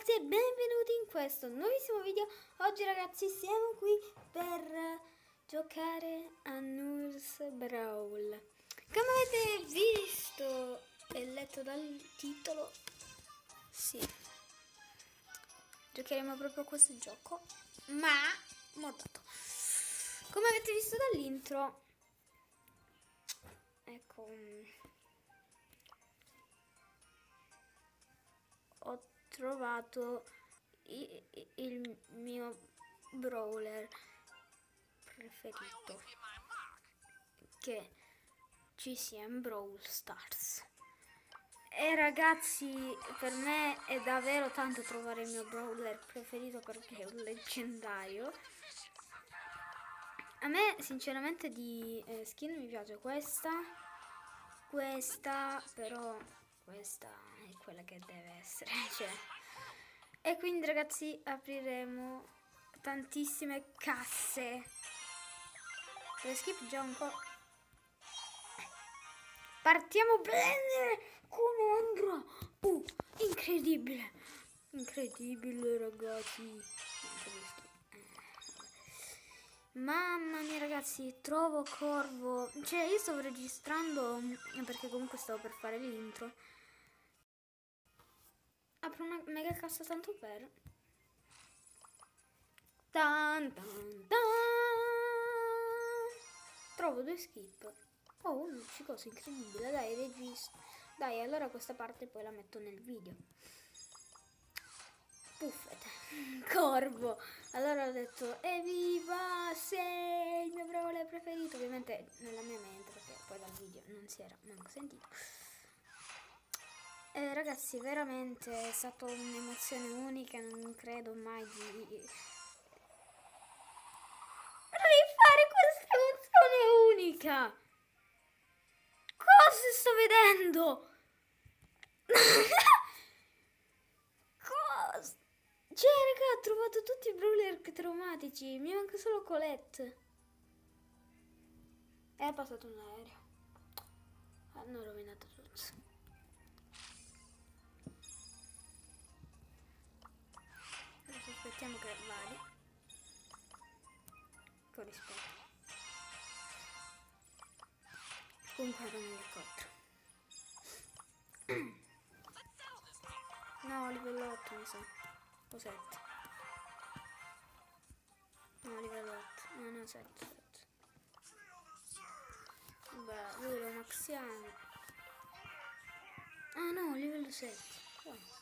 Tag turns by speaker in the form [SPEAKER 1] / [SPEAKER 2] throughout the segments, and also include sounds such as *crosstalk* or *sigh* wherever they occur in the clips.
[SPEAKER 1] ragazzi e benvenuti in questo nuovissimo video. Oggi ragazzi siamo qui per giocare a Nurse Brawl. Come avete visto e letto dal titolo Sì Giocheremo proprio questo gioco Ma moddato Come avete visto dall'intro Ecco trovato il mio brawler preferito che ci sia in Brawl Stars. E ragazzi per me è davvero tanto trovare il mio brawler preferito perché è un leggendario. A me sinceramente di eh, skin mi piace questa questa però questa è quella che deve essere *laughs* cioè. e quindi ragazzi apriremo tantissime casse per skip già un po' partiamo bene come andrà uh, incredibile incredibile ragazzi Mamma mia ragazzi, trovo Corvo. Cioè io stavo registrando perché comunque stavo per fare l'intro. Apro una mega cassa tanto per. Tan, tan, tan. Trovo due skip. Oh, un cosa incredibile. Dai, registro. Dai, allora questa parte poi la metto nel video. Puffet. *laughs* Corvo. Allora ho detto, evviva, sei il mio bravole preferito. Ovviamente nella mia mente, perché poi dal video non si era manco sentito. Eh, ragazzi, veramente è stata un'emozione unica, non credo mai di rifare questa emozione unica. Cosa sto vedendo? *laughs* Cosa? Cioè, raga, ho trovato tutti i brawler traumatici, mi manca solo Colette. È passato un aereo. Hanno rovinato tutto. Con rispetto comunque erano le 4 no livello 8 mi sa. O 7 no livello 8 no no 7 7 beh lui un axiano. Ah no livello 7 oh.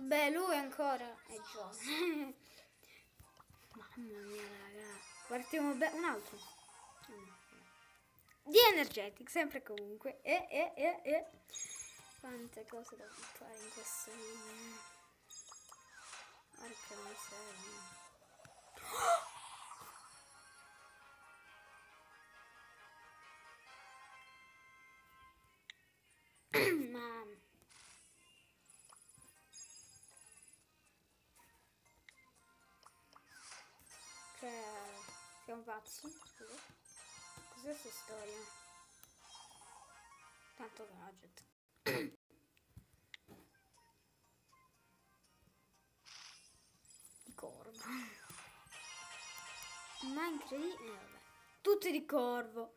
[SPEAKER 1] Beh, lui ancora è giovane. *laughs* Mamma mia, raga. Partiamo bene. Un altro. Di Energetic, sempre comunque. E, e, e, e. Quante cose devo fare in questo video. Porca pazzi? Cos'è questa storia? Tanto gadget. di corvo. Ma incredibile. Eh, vabbè. Tutti di corvo.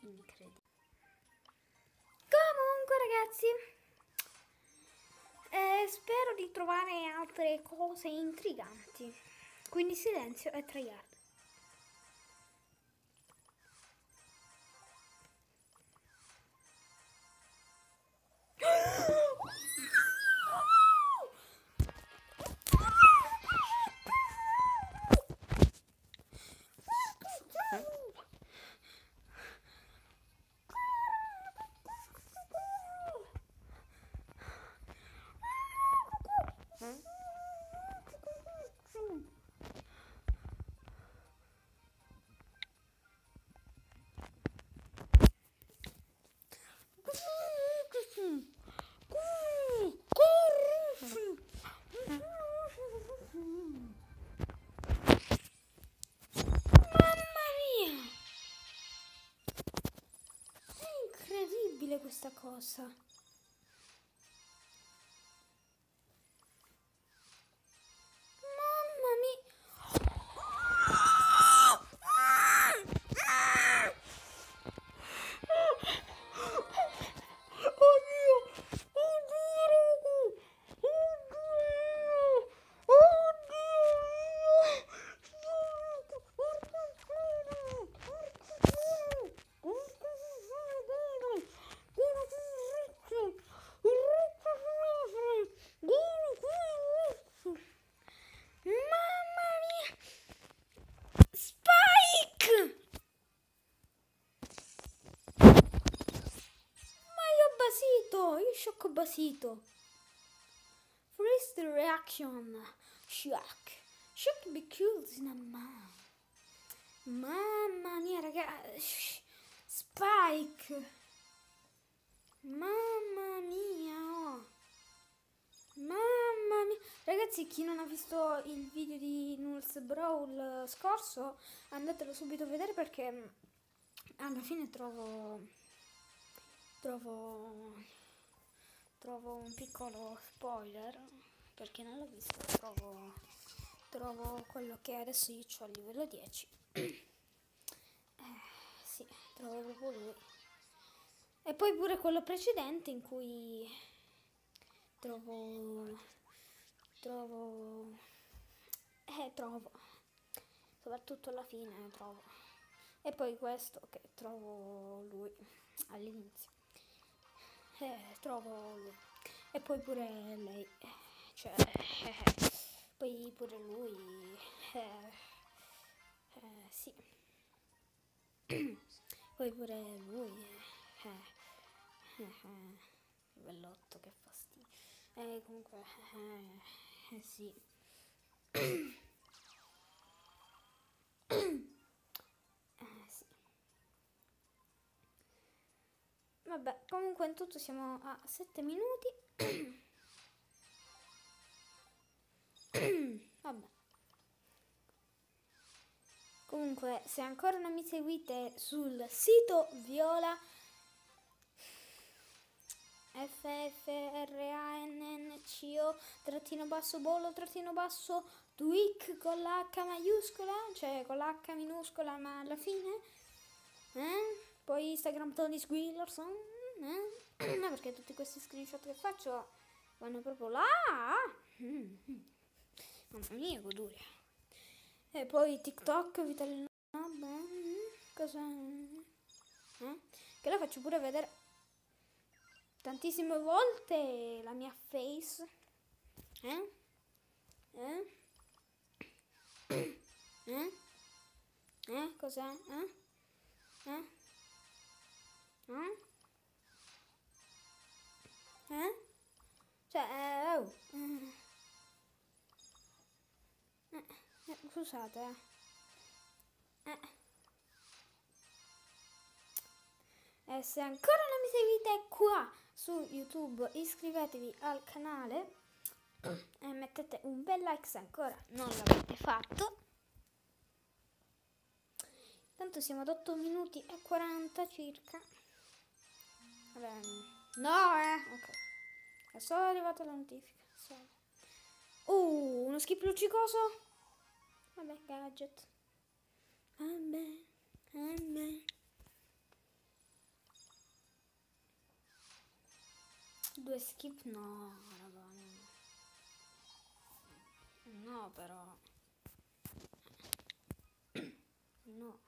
[SPEAKER 1] Incredibile. Comunque ragazzi eh, spero di trovare altre cose intriganti. Quindi silenzio e tryhard. Cosa. Io sciocco basito! First reaction. Shock. Shock be killed in a man. Mamma mia ragazzi. Spike. Mamma mia. oh. Mamma mia. Ragazzi, chi non ha visto il video di Nulz Brawl scorso, andatelo subito a vedere perché mm, alla fine trovo trovo trovo un piccolo spoiler perché non l'ho visto trovo trovo quello che adesso io ho a livello 10 *clears throat* eh, sì trovo proprio lui. E poi pure quello precedente in cui trovo trovo eh trovo. Soprattutto alla fine trovo. E poi questo che trovo lui all'inizio eh, trovo e poi pure lei cioè eh, *laughs* poi pure lui eh, eh, sì. *clears throat* Poi pure lui eh, eh, eh, bellotto che fastidio eh, comunque eh, sì *clears throat* eh, sì Vabbè, comunque in tutto siamo a 7 minuti. *coughs* Vabbè. Comunque, se ancora non mi seguite sul sito Viola FFRANNCO trattino basso bolo trattino basso tweak con la H maiuscola, cioè con la H minuscola ma alla fine eh? Poi Instagram Tony Squillerson. Eh? No, perché tutti questi screenshot che faccio vanno proprio là. Mm. Mamma mia, goduria. E poi TikTok, Vitalino. Cosa? Eh? Che la faccio pure vedere tantissime volte la mia face. Eh? Eh? Eh? Eh? Cos'è? Eh? Eh? Eh? Eh? Cioè, eh, oh. eh. Eh, eh, scusate, eh. Eh. E se ancora non mi seguite qua su YouTube, iscrivetevi al canale *coughs* e mettete un bel like se ancora non l'avete fatto. Tanto siamo ad 8 minuti e 40 circa. Vabbè, no, eh. Ok. È solo arrivata la notifica. Solo. Uh, uno skip luccicoso. Vabbè, gadget. Vabbè, vabbè. Due skip? No, raga. no. No, però. No.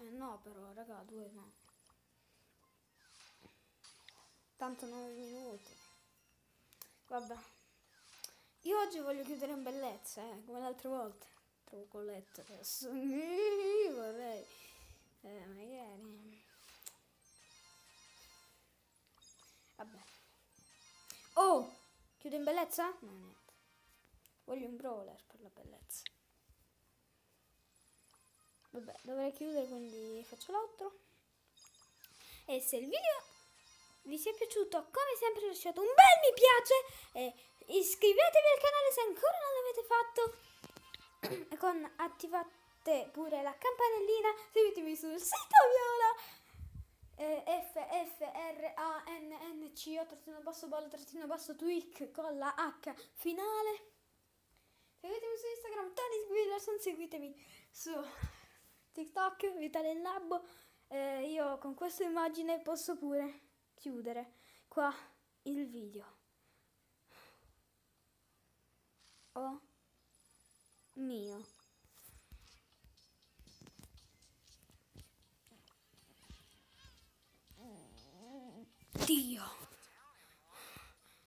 [SPEAKER 1] Eh no, però, raga, due no. Tanto 9 minuti. Vabbè. Io oggi voglio chiudere in bellezza, eh, come le altre volte. Trovo collette adesso. *laughs* Vorrei. Eh, magari. Vabbè. Oh! Chiudo in bellezza? No, niente. Voglio un brawler per la bellezza. Vabbè, dovrei chiudere, quindi faccio l'altro. E se il video vi sia piaciuto, come sempre lasciate un bel mi piace e iscrivetevi al canale se ancora non l'avete fatto. *coughs* Con attivate pure la campanellina, seguitemi sul sito Viola eh, F F R A N N C O trattino basso ball trattino basso tweak con la H finale. Seguitemi su Instagram, Tony Willerson, seguitemi su TikTok, Vitale Labbo. Eh, io con questa immagine posso pure chiudere qua il video. Oh mio. Dio.